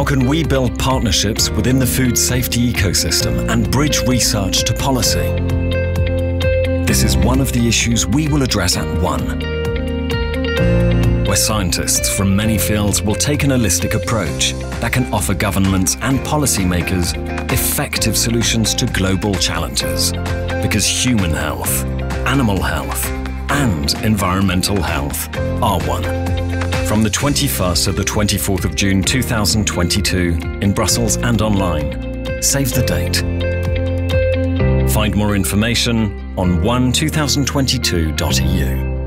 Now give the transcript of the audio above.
How can we build partnerships within the food safety ecosystem and bridge research to policy? This is one of the issues we will address at One, where scientists from many fields will take an holistic approach that can offer governments and policymakers effective solutions to global challenges. Because human health, animal health, and environmental health are one. From the 21st to the 24th of June 2022 in Brussels and online. Save the date. Find more information on one2022.eu.